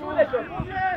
uderz, uderz!